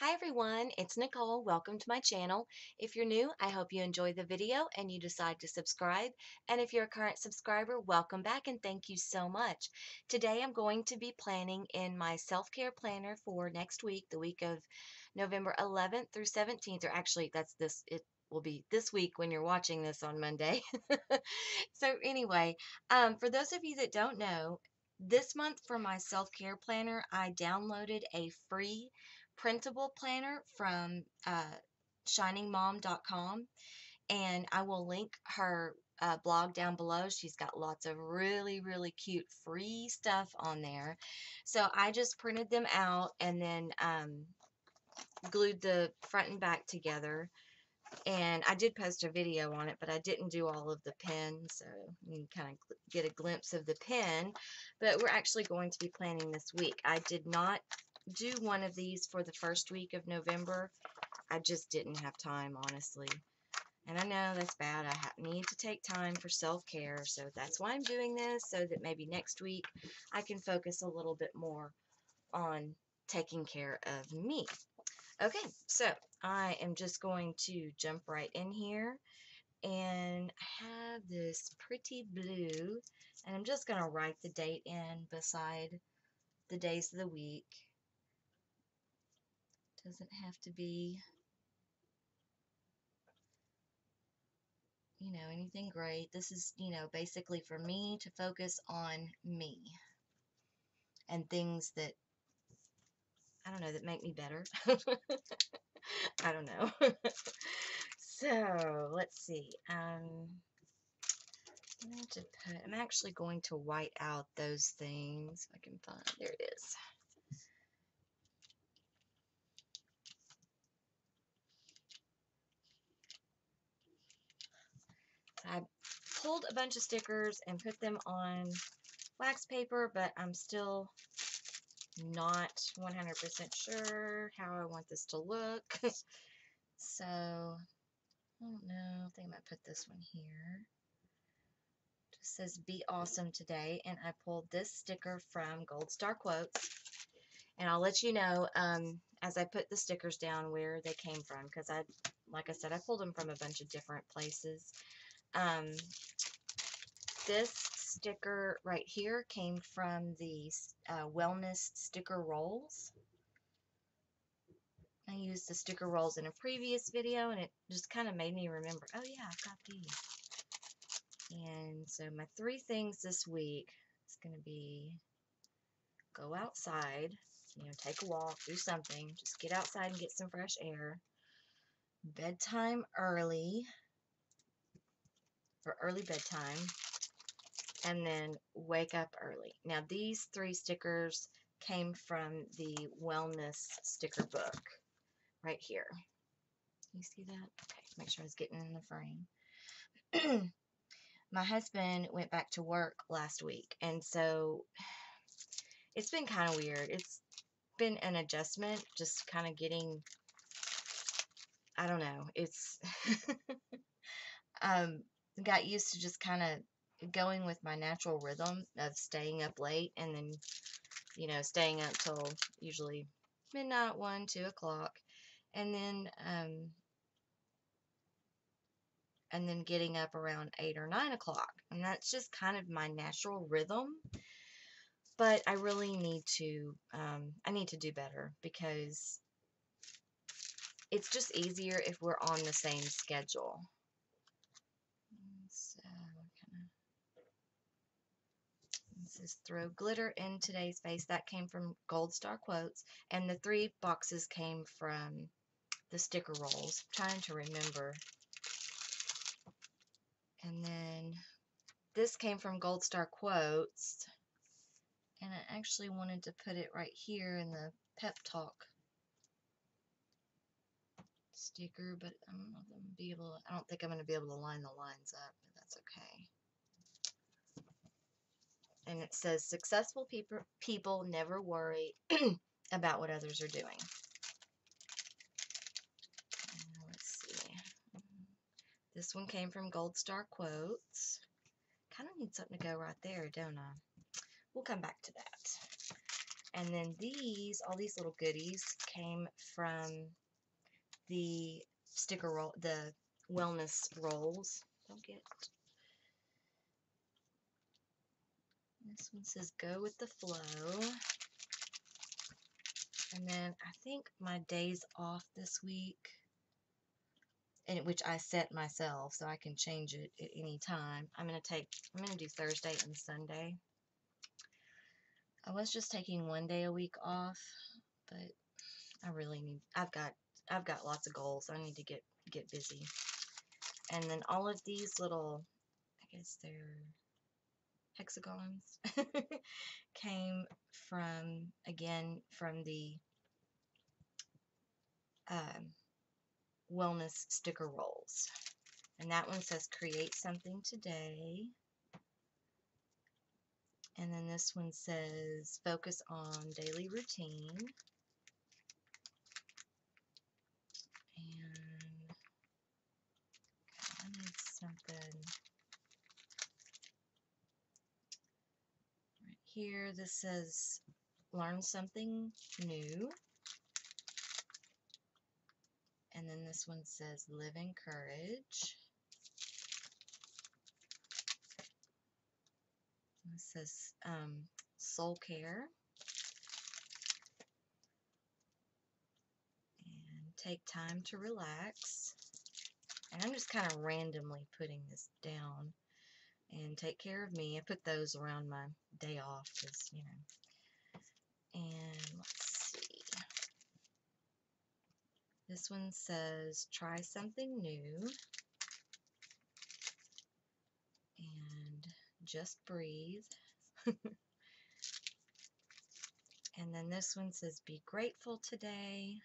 Hi everyone, it's Nicole. Welcome to my channel. If you're new, I hope you enjoy the video and you decide to subscribe. And if you're a current subscriber, welcome back and thank you so much. Today I'm going to be planning in my self-care planner for next week, the week of November 11th through 17th, or actually that's this, it will be this week when you're watching this on Monday. so anyway, um, for those of you that don't know, this month for my self-care planner, I downloaded a free printable planner from uh, shiningmom.com and I will link her uh, blog down below. She's got lots of really, really cute free stuff on there. So I just printed them out and then um, glued the front and back together. And I did post a video on it, but I didn't do all of the pins, so you can kind of get a glimpse of the pin. But we're actually going to be planning this week. I did not do one of these for the first week of November. I just didn't have time, honestly. And I know that's bad. I need to take time for self-care, so that's why I'm doing this, so that maybe next week I can focus a little bit more on taking care of me. Okay, so I am just going to jump right in here and I have this pretty blue and I'm just going to write the date in beside the days of the week doesn't have to be, you know, anything great. This is, you know, basically for me to focus on me and things that, I don't know, that make me better. I don't know. so, let's see. Um, I'm, put, I'm actually going to white out those things. If I can find, there it is. I pulled a bunch of stickers and put them on wax paper, but I'm still not 100% sure how I want this to look. so, I don't know. I think I might put this one here. It just says, be awesome today. And I pulled this sticker from Gold Star Quotes. And I'll let you know um, as I put the stickers down where they came from. Because I, like I said, I pulled them from a bunch of different places. Um, this sticker right here came from the uh, Wellness Sticker Rolls. I used the sticker rolls in a previous video and it just kind of made me remember, oh yeah, I've got these. And so my three things this week is going to be go outside, you know, take a walk, do something, just get outside and get some fresh air. Bedtime early, for early bedtime, and then wake up early. Now, these three stickers came from the wellness sticker book right here. You see that? Okay, make sure I was getting in the frame. My husband went back to work last week, and so it's been kind of weird. It's been an adjustment, just kind of getting, I don't know, it's, um, got used to just kind of going with my natural rhythm of staying up late and then, you know, staying up till usually midnight, 1, 2 o'clock. And then, um, and then getting up around 8 or 9 o'clock. And that's just kind of my natural rhythm. But I really need to, um, I need to do better because it's just easier if we're on the same schedule. This throw glitter in today's face. That came from Gold Star Quotes. And the three boxes came from the sticker rolls. I'm trying to remember. And then this came from Gold Star Quotes. And I actually wanted to put it right here in the pep talk sticker, but I'm not gonna be able to, I don't think I'm going to be able to line the lines up, but that's okay and it says successful people people never worry about what others are doing. Uh, let's see. This one came from Gold Star Quotes. Kind of need something to go right there, don't I? We'll come back to that. And then these, all these little goodies came from the sticker roll, the wellness rolls. Don't get. This one says go with the flow. And then I think my days off this week, and which I set myself so I can change it at any time. I'm gonna take I'm gonna do Thursday and Sunday. I was just taking one day a week off, but I really need I've got I've got lots of goals. I need to get get busy. And then all of these little I guess they're hexagons came from again from the um, wellness sticker rolls. And that one says create something today. And then this one says focus on daily routine and I need something here this says learn something new. And then this one says live in courage. This says um, soul care. And take time to relax. And I'm just kind of randomly putting this down and take care of me. I put those around my day off because, you know. And let's see. This one says try something new. And just breathe. and then this one says be grateful today.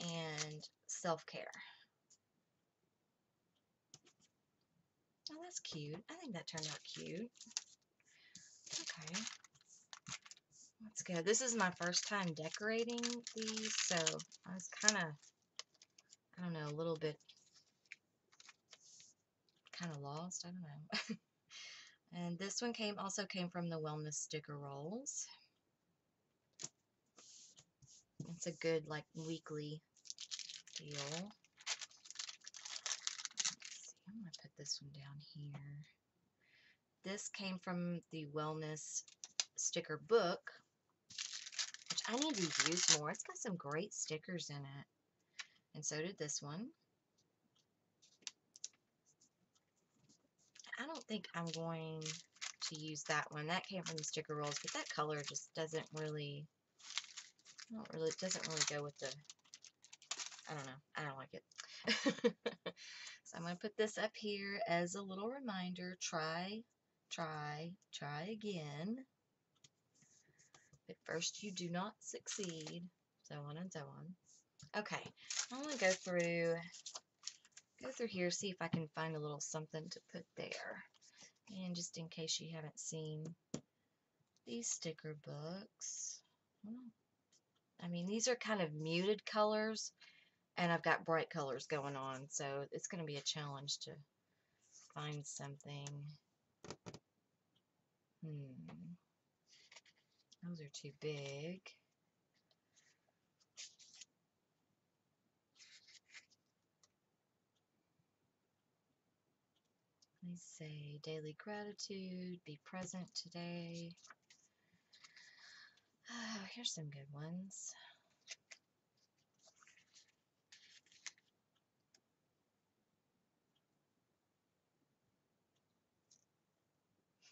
And self-care. That's cute. I think that turned out cute. Okay. Let's go. This is my first time decorating these, so I was kind of, I don't know, a little bit kind of lost. I don't know. and this one came also came from the Wellness Sticker Rolls. It's a good, like, weekly deal. I'm going to put this one down here. This came from the Wellness sticker book, which I need to use more. It's got some great stickers in it. And so did this one. I don't think I'm going to use that one. That came from the sticker rolls, but that color just doesn't really, I don't really, doesn't really go with the, I don't know. I don't like it. I'm going to put this up here as a little reminder. Try, try, try again. But first you do not succeed. So on and so on. Okay, I'm going to go through, go through here, see if I can find a little something to put there. And just in case you haven't seen these sticker books. I mean, these are kind of muted colors and I've got bright colors going on, so it's going to be a challenge to find something. Hmm. Those are too big. Me say daily gratitude, be present today. Oh, here's some good ones.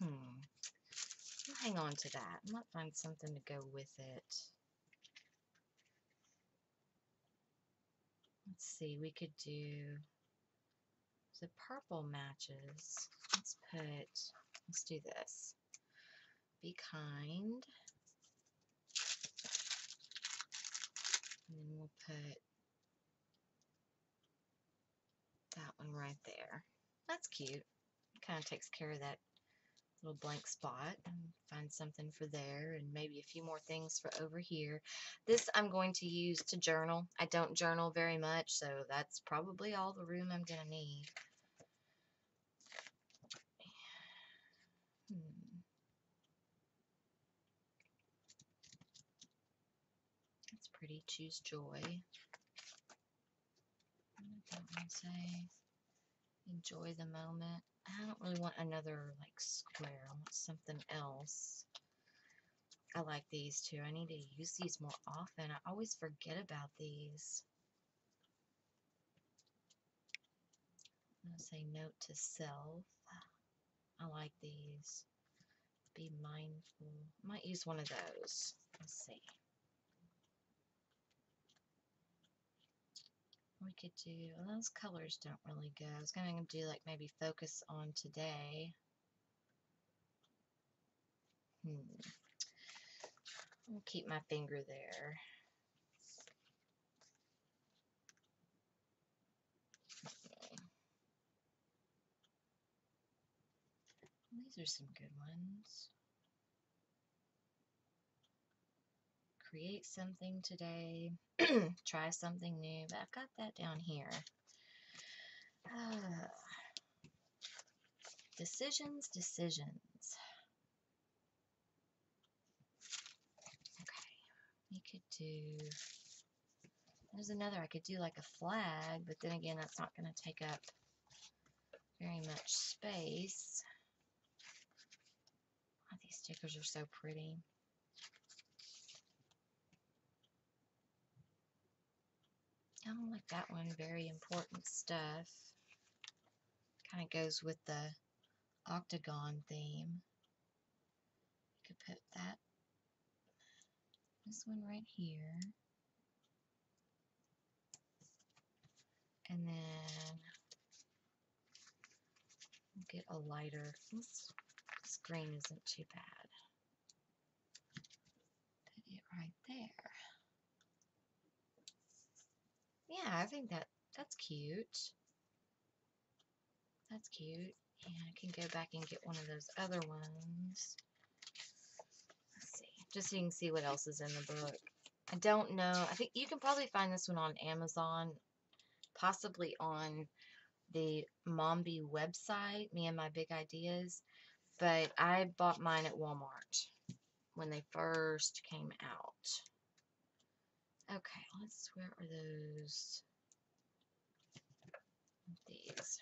Hmm. I'll hang on to that. I might find something to go with it. Let's see, we could do the purple matches. Let's put, let's do this. Be kind. And then we'll put that one right there. That's cute. Kind of takes care of that little blank spot and find something for there and maybe a few more things for over here. This I'm going to use to journal. I don't journal very much, so that's probably all the room I'm going to need. Hmm. That's pretty. Choose joy. What did that one say? Enjoy the moment. I don't really want another like square. I want something else. I like these too. I need to use these more often. I always forget about these. I'm going to say note to self. I like these. Be mindful. Might use one of those. Let's see. We could do, well, those colors don't really go. I was going to do like maybe focus on today. Hmm. I'll keep my finger there. These are some good ones. Create something today. Try something new. But I've got that down here. Uh, decisions, decisions. Okay. We could do... There's another. I could do like a flag, but then again, that's not going to take up very much space these stickers are so pretty. I like that one. Very important stuff. Kind of goes with the octagon theme. You could put that, this one right here. And then get a lighter. Let's green isn't too bad. Put it right there. Yeah, I think that that's cute. That's cute. And I can go back and get one of those other ones. Let's see. Just so you can see what else is in the book. I don't know. I think you can probably find this one on Amazon. Possibly on the MAMBI website, Me and My Big Ideas but I bought mine at Walmart when they first came out. Okay, let's, where are those? These.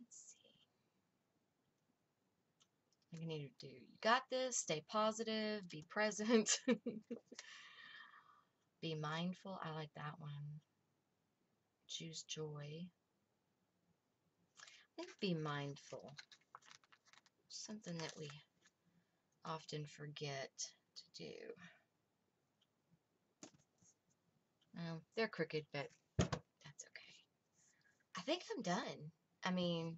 Let's see. I need to do, you got this, stay positive, be present, be mindful. I like that one. Choose joy I think be mindful. Something that we often forget to do. Well, they're crooked, but that's okay. I think I'm done. I mean,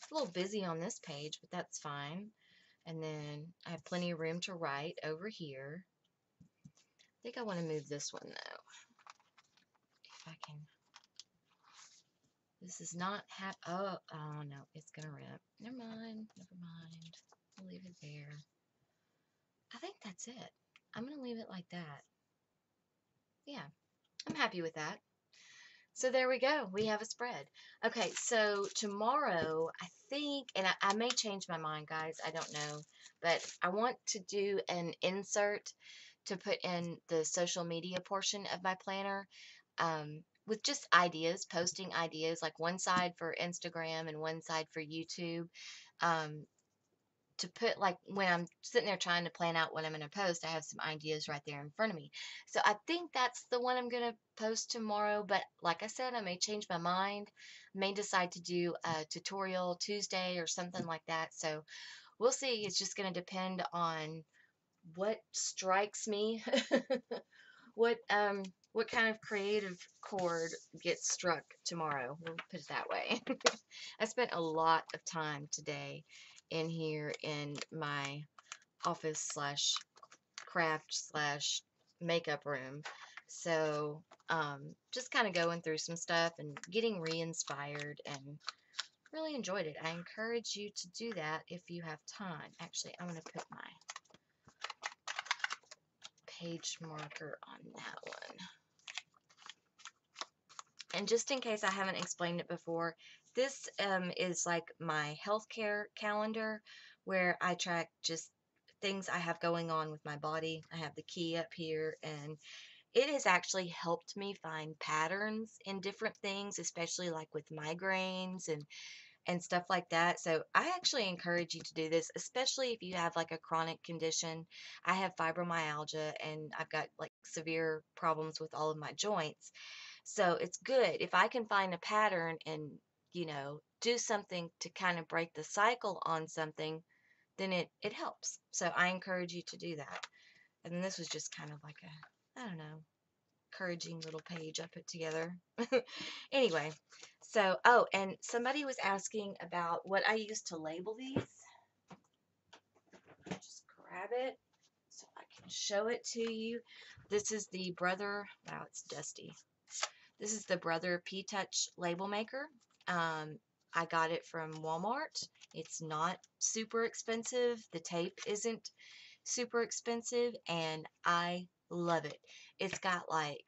it's a little busy on this page, but that's fine. And then I have plenty of room to write over here. I think I want to move this one, though. If I can this is not have. Oh, oh no, it's gonna rip. Never mind. Never mind. I'll leave it there. I think that's it. I'm gonna leave it like that. Yeah, I'm happy with that. So there we go. We have a spread. Okay, so tomorrow, I think, and I, I, may change my mind, guys. I don't know. But I want to do an insert to put in the social media portion of my planner. Um, with just ideas, posting ideas, like one side for Instagram and one side for YouTube. Um, to put like when I'm sitting there trying to plan out what I'm going to post, I have some ideas right there in front of me. So I think that's the one I'm going to post tomorrow. But like I said, I may change my mind, may decide to do a tutorial Tuesday or something like that. So we'll see. It's just going to depend on what strikes me, what um what kind of creative chord gets struck tomorrow. We'll put it that way. I spent a lot of time today in here in my office slash craft slash makeup room. So um, just kind of going through some stuff and getting re-inspired and really enjoyed it. I encourage you to do that if you have time. Actually, I'm going to put my page marker on that one. And just in case I haven't explained it before, this um, is like my healthcare calendar where I track just things I have going on with my body. I have the key up here and it has actually helped me find patterns in different things, especially like with migraines and and stuff like that. So I actually encourage you to do this, especially if you have like a chronic condition. I have fibromyalgia and I've got like severe problems with all of my joints. So it's good if I can find a pattern and, you know, do something to kind of break the cycle on something, then it it helps. So I encourage you to do that. And this was just kind of like a I don't know, encouraging little page I put together. anyway, so, oh, and somebody was asking about what I use to label these. Just grab it so I can show it to you. This is the Brother, wow, it's dusty. This is the Brother P-Touch label maker. Um, I got it from Walmart. It's not super expensive. The tape isn't super expensive, and I love it. It's got like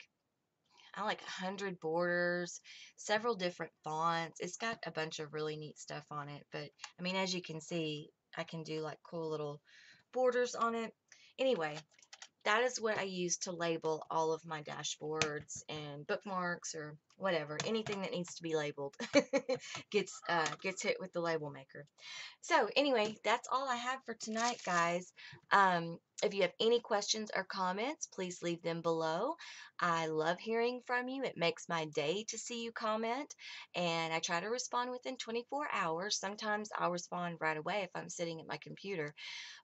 I like a 100 borders, several different fonts. It's got a bunch of really neat stuff on it. But, I mean, as you can see, I can do like cool little borders on it. Anyway, that is what I use to label all of my dashboards and bookmarks or whatever, anything that needs to be labeled gets uh, gets hit with the label maker. So anyway, that's all I have for tonight, guys. Um, if you have any questions or comments, please leave them below. I love hearing from you. It makes my day to see you comment, and I try to respond within 24 hours. Sometimes I'll respond right away if I'm sitting at my computer,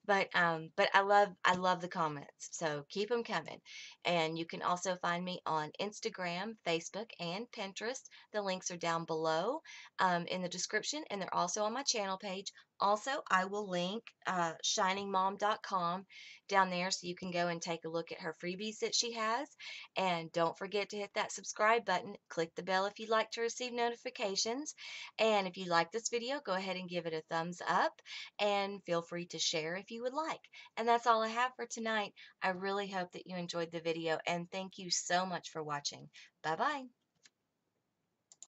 but um, but I love I love the comments. So keep them coming, and you can also find me on Instagram, Facebook, and Pinterest. The links are down below um, in the description, and they're also on my channel page. Also, I will link uh, shiningmom.com down there so you can go and take a look at her freebies that she has. And don't forget to hit that subscribe button. Click the bell if you'd like to receive notifications. And if you like this video, go ahead and give it a thumbs up and feel free to share if you would like. And that's all I have for tonight. I really hope that you enjoyed the video and thank you so much for watching. Bye bye.